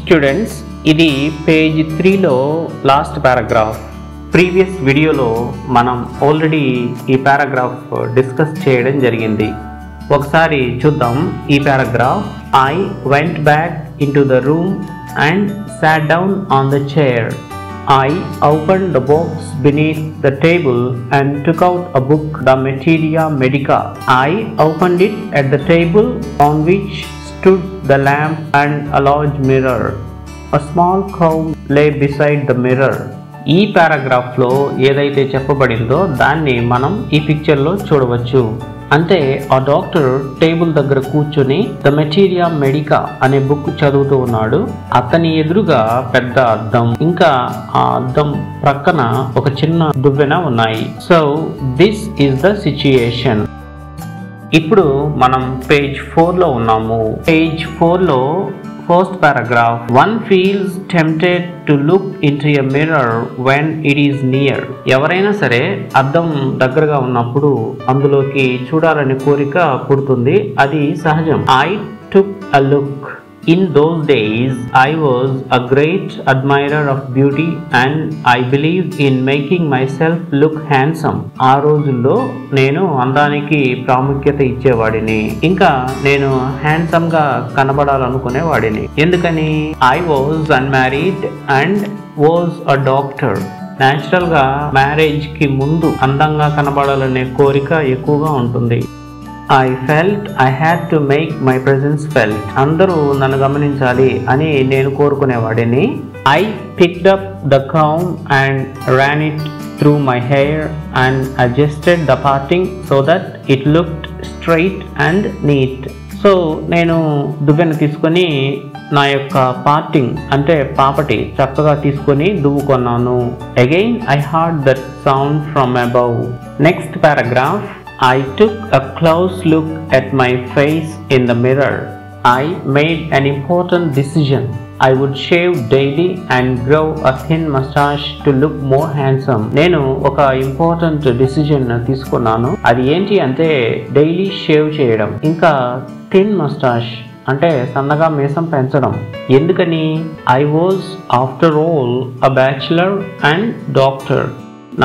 Students ఇది page త్రీలో last paragraph previous వీడియోలో మనం ఆల్రెడీ ఈ పారాగ్రాఫ్ డిస్కస్ చేయడం జరిగింది. ఒకసారి చూద్దాం. ఈ paragraph I went back into the room and sat down on the chair I open the box beneath the table and took out a book the materia medica I open it at the table on which stood the lamp and a large mirror. A small comb lay beside the mirror. ఈ పారాగ్రాఫ్లో ఏదైతే చెప్పబడిందో దాన్ని మనం ఈ పిక్చర్లో చూడవచ్చు అంటే ఆ doctor table దగ్గర కూర్చొని ద మెటీరియా మెడికా అనే బుక్ చదువుతూ ఉన్నాడు అతని ఎదురుగా పెద్ద అద్దం ఇంకా ఆ అద్దం ప్రక్కన ఒక చిన్న దువ్వెన ఉన్నాయి so this is the situation ఇప్పుడు మనం పేజ్ ఫోర్లో ఉన్నాము. పేజ్ ఫోర్లో first paragraph one feels tempted to look into a mirror when it is near ఎవరైనా సరే అద్దం దగ్గరగా ఉన్నప్పుడు అందులోకి చూడాలనే కోరిక పుడుతుంది. అది సహజం. I took a look In those days, I was a great admirer of beauty and I believed in making myself look handsome. ఆ రోజుల్లో నేను అందానికి ప్రాముఖ్యత ఇచ్చేవాడిని. ఇంకా నేను హ్యాండ్సమ్గా కనబడాలనుకునేవాడిని. ఎందుకని? I was unmarried and was a doctor న్యాచురల్గా మ్యారేజ్కి ముందు అందంగా కనబడాలనే కోరిక ఎక్కువగా ఉంటుంది. I felt I had to make my presence felt అందరూ నన్ను గమనించాలి అని నేను కోరుకునేవాడిని. I picked up the comb and ran it through my hair and adjusted the parting so that it looked straight and neat so నేను దువ్వెన తీసుకొని నా యొక్క పార్టింగ్ అంటే పాపటి చక్కగా తీసుకొని దువ్వుకొన్నాను. Again I heard that sound from above next paragraph I took a close look at my face in the mirror. I made an important decision. I would shave daily and grow a thin mustache to look more handsome. నేను ఒక important decision తీసుకున్నాను అది ఏంటి అంటే daily shave చేయడం ఇంకా thin moustache అంటే సన్నగా మీసం పెంచడం ఎందుకని I was after all a bachelor and doctor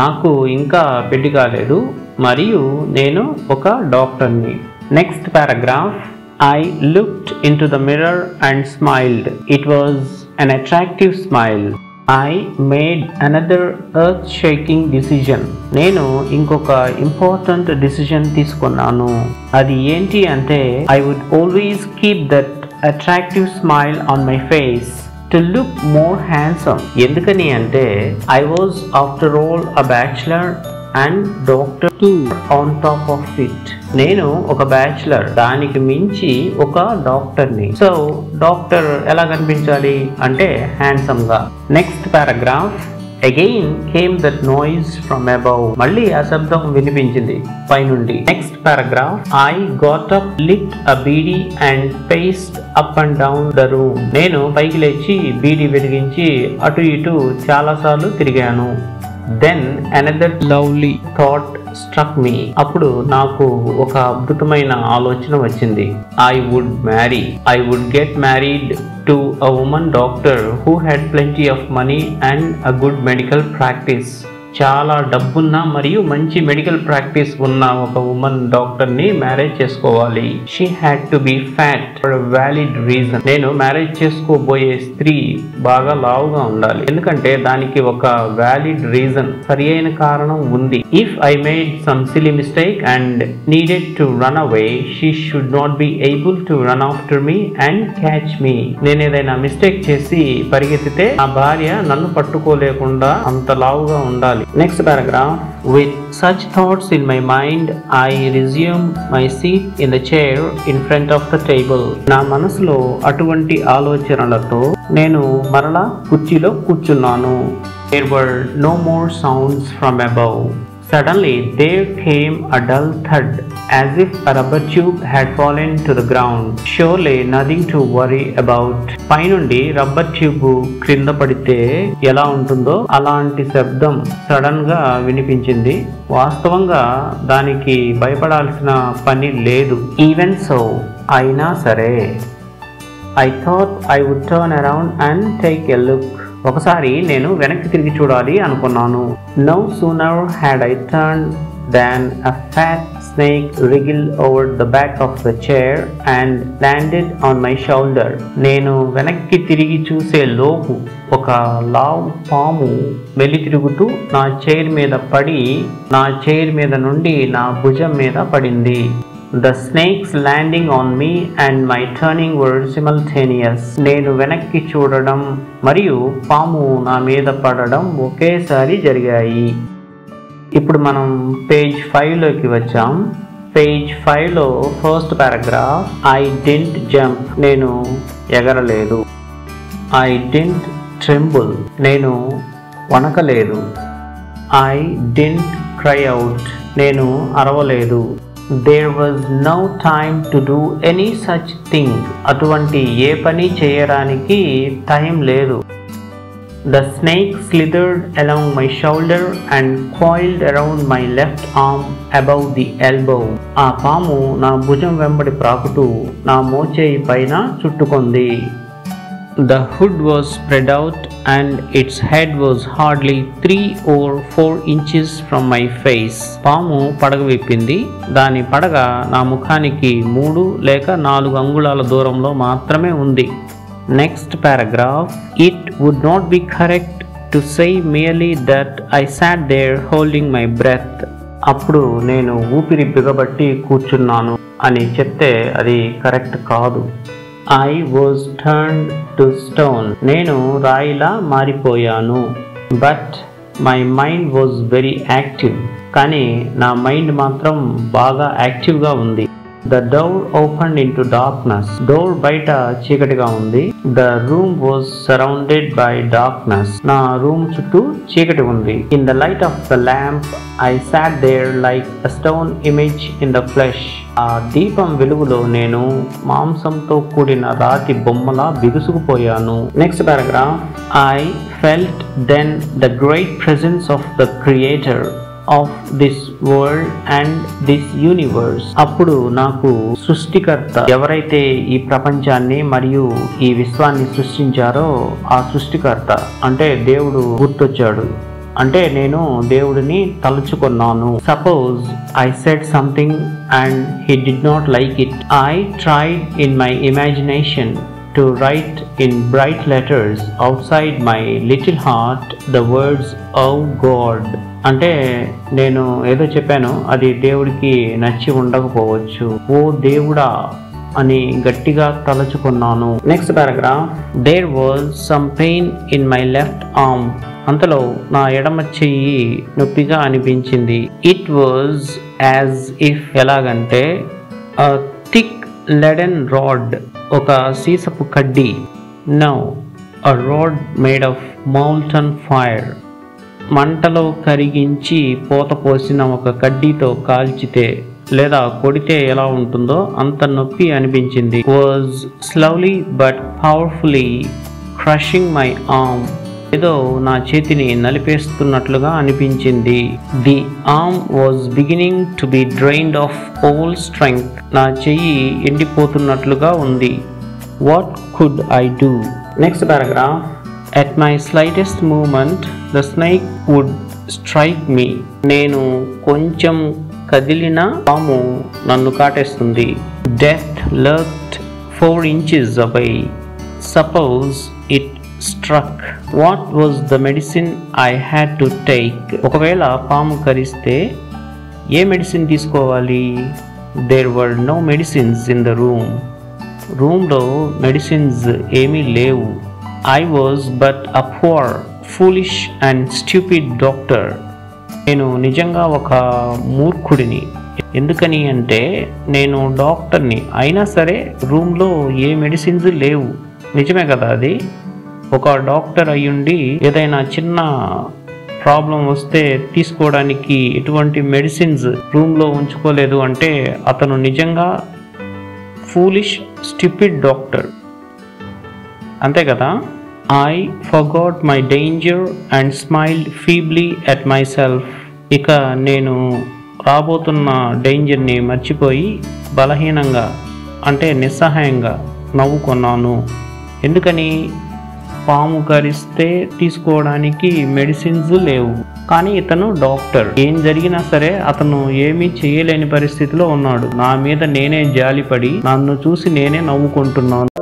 నాకు ఇంకా పెళ్ళి కాలేదు మరియు నేను ఒక డాక్టర్ని. Next paragraph I looked into the mirror and smiled it was an attractive smile I made another earth shaking decision నేను ఇంకొక ఇంపార్టెంట్ డిసిజన్ తీసుకున్నాను. అది ఏంటి అంటే I would always keep that attractive smile on my face to look more handsome ఎందుకని అంటే I was after all a bachelor and doctor too on top of it నేను ఒక బ్యాచులర్ దానికి మించి ఒక డాక్టర్ని. సో డాక్టర్ ఎలా కనిపించాలి అంటే హ్యాండ్సమ్గా next paragraph again came that noise from above. మళ్ళీ ఆ శబ్దం వినిపించింది పైనుండి. Next paragraph I got up lit a bidi and paced up and down the room. నేను పైకి లేచి బీడీ వెలిగించి అటు ఇటు చాలాసార్లు తిరిగాను. Then another lovely thought struck me అప్పుడు నాకు ఒక అద్భుతమైన ఆలోచన వచ్చింది. I would marry I would get married to a woman doctor who had plenty of money and a good medical practice చాలా డబ్బున్న మరియు మంచి మెడికల్ ప్రాక్టీస్ ఉన్న ఒక ఉమెన్ డాక్టర్ని మ్యారేజ్ చేసుకోవాలి. She had to be fat for valid reason నేను marriage చేసుకోబోయే స్త్రీ బాగా లావుగా ఉండాలి. ఎందుకంటే దానికి ఒక వ్యాలిడ్ రీజన్ సరి అయిన కారణం ఉంది. If I made some silly mistake and needed to run away she should not be able to run after me and catch me నేను ఏదైనా మిస్టేక్ చేసి పరిగెత్తితే నా భార్య నన్ను పట్టుకోలేకుండా అంత లావుగా ఉండాలి. Next paragraph with such thoughts in my mind I resume my seat in the chair in front of the table నా మనసులో అటువంటి ఆలోచనలతో నేను మరలా కుర్చీలో కూర్చున్నాను. There were no more sounds from above Suddenly there came a dull thud, as if a rubber tube had fallen to the ground. Surely nothing to worry about. పైనుండి rubber tube క్రింద పడితే ఎలా ఉంటుందో అలాంటి శబ్దం సడన్గా వినిపించింది వాస్తవంగా దానికి భయపడాల్సిన పని లేదు ఈవెన్ సో అయినా సరే I thought I would turn around and take a look ఒకసారి నేను వెనక్కి తిరిగి చూడాలి అనుకున్నాను no sooner had I turn than a fat snake wriggle over the back of the chair and landed on my shoulder నేను వెనక్కి తిరిగి చూసే లోపు ఒక లావ్ పాము వెళ్ళి తిరుగుతూ నా చైర్ మీద పడి నా చైర్ మీద నుండి నా భుజం మీద పడింది. The snake's landing on me and my turning were simultaneous నేను వెనక్కి చూడడం మరియు పాము నా మీద పడడం ఒకేసారి జరిగాయి. ఇప్పుడు మనం పేజ్ ఫైవ్లోకి వచ్చాం. పేజ్ ఫైవ్లో first paragraph I didn't jump నేను ఎగరలేదు. ఐ డెంట్ ట్రెంబుల్ నేను వణకలేదు. ఐ డెంట్ క్రై అవుట్ నేను అరవలేదు. There was no time to do any such thing అటువంటి ఏ పని చేయడానికి టైం లేదు. The snake slithered along my shoulder and coiled around my left arm above the elbow. ఆ పాము నా భుజం వెంబడి ప్రాకుతూ నా మోచేయి పైన చుట్టుకుంది The hood was spread out and its head was hardly 3 or 4 inches from my face. పాము పడగ విప్పింది దాని పడగ నా ముఖానికి మూడు లేక నాలుగు అంగుళాల దూరంలో మాత్రమే ఉంది next paragraph it would not be correct to say merely that I sat there holding my breath అప్పుడు నేను ఊపిరి బిగబట్టి కూర్చున్నాను అని చెప్తే అది కరెక్ట్ కాదు. I was turn to stone నేను రాయిలా మారిపోయాను. But my mind was very active కానీ నా మైండ్ మాత్రం బాగా యాక్టివ్గా ఉంది. The door open into darkness door బయట చీకటిగా ఉంది. The room was surrounded by darkness నా రూమ్ చుట్టూ చీకటి ఉంది. In the light of the lamp I sat there like a stone image in the flesh ఆ దీపం వెలుగులో నేను మాంసంతో కూడిన రాతి బొమ్మలా బిగుసుకుపోయాను. Next paragraph I felt then the great presence of the creator of this world and this universe అప్పుడు నాకు సృష్టికర్త ఎవరైతే ఈ ప్రపంచాన్ని మరియు ఈ విశ్వాన్ని సృష్టించారో ఆ సృష్టికర్త అంటే దేవుడు గుర్తొచ్చాడు. అంటే నేను దేవుడిని తలుచుకున్నాను. Suppose I said something and he did not like it I tried in my imagination to write in bright letters outside my little heart the words O God అంటే నేను ఏదో చెప్పాను అది దేవుడికి నచ్చి ఉండకపోవచ్చు. ఓ దేవుడా అని గట్టిగా తలుచుకున్నాను. Next paragraph there was some pain in my left arm అంతలో నా ఎడమ చెయ్యి నొప్పిగా అనిపించింది. ఇట్ వాజ్ యాజ్ ఇఫ్ ఎలాగంటే థిక్ లెడెన్ రాడ్ ఒక సీసపు కడ్డీ. Now a rod made of molten fire మంటలో కరిగించి పోత పోసిన ఒక కడ్డీతో కాల్చితే లేదా కొడితే ఎలా ఉంటుందో అంత నొప్పి అనిపించింది. Was slowly but powerfully crushing my arm ఏదో నా చేతిని నలిపేస్తున్నట్లుగా అనిపించింది. The arm was beginning to be drained of all strength నా చెయ్యి ఎండిపోతున్నట్లుగా ఉంది. What could I do next paragraph at my slightest movement the snake would strike me నేను కొంచెం కదిలిన పాము నన్ను కాటేస్తుంది. Death lurked four inches away suppose it struck what was the medicine I had to take ఒకవేళ పాము కరిస్తే ఏ medicine తీసుకోవాలి? There were no medicines in the room రూమ్లో medicines ఏమీ లేవు. I was but a poor foolish and stupid doctor నేను నిజంగా ఒక మూర్ఖుడిని. ఎందుకని అంటే నేను డాక్టర్ని. అయినా సరే రూమ్లో ఏ మెడిసిన్స్ లేవు. నిజమే కదా అది? ఒక డాక్టర్ అయ్యుండి ఏదైనా చిన్న ప్రాబ్లం వస్తే తీసుకోవడానికి ఎటువంటి మెడిసిన్స్ రూమ్లో ఉంచుకోలేదు అంటే అతను నిజంగా ఫూలిష్ స్టిపిడ్ డాక్టర్ అంతే కదా? I forgot my danger and smiled feebly at myself ఇక నేను రాబోతున్న డేంజర్ని మర్చిపోయి బలహీనంగా అంటే నిస్సహాయంగా నవ్వుకున్నాను. ఎందుకని? పాము కరిస్తే తీసుకోవడానికి మెడిసిన్స్ లేవు. కానీ ఇతను డాక్టర్ ఏం జరిగినా సరే అతను ఏమీ చేయలేని పరిస్థితిలో ఉన్నాడు. నా మీద నేనే జాలిపడి నన్ను చూసి నేనే నవ్వుకుంటున్నాను.